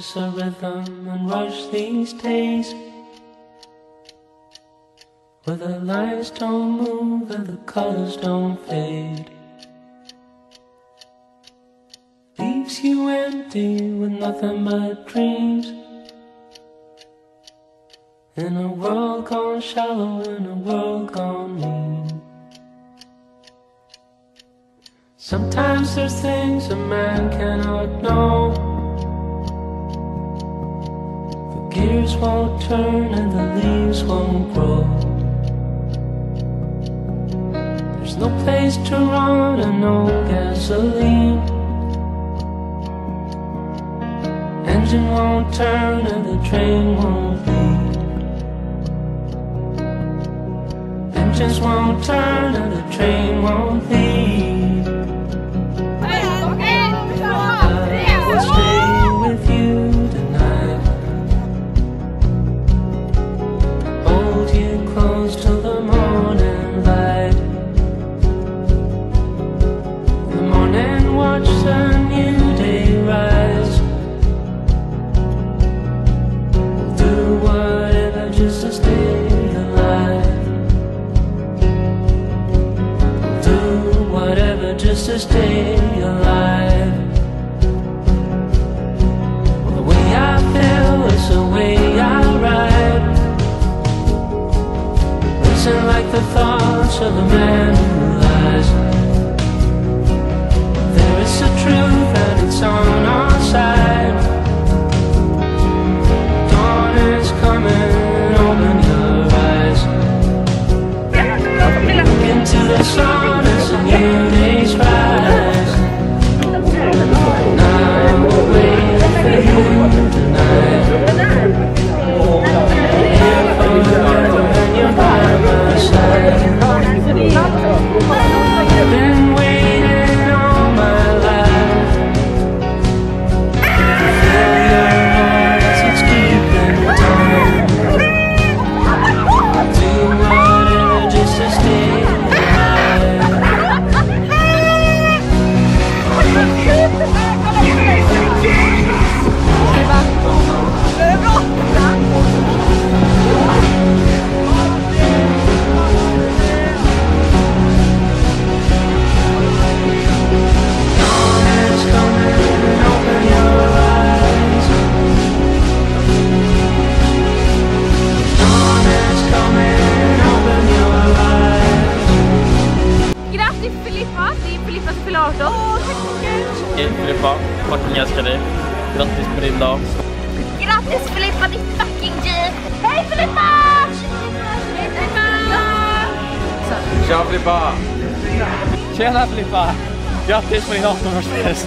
a rhythm and rush these days. Where the lines don't move and the colors don't fade. Leaves you empty with nothing but dreams. In a world gone shallow, in a world gone mean. Sometimes there's things a man cannot know. Gears won't turn and the leaves won't grow. There's no place to run and no gasoline. Engine won't turn and the train won't leave. Engines won't turn and the train won't leave. Just to stay alive. Do whatever just to stay alive. The way I feel is the way I ride. Like the thoughts of a man who lies. 18. Åh, tack så mycket! Hej Filippa, fucking älskar dig. Grattis på din dag. Grattis Filippa, ditt fucking G! Hej Filippa! Hej Filippa! Tja Filippa! Tjena Filippa! Grattis på din 18-årsfest!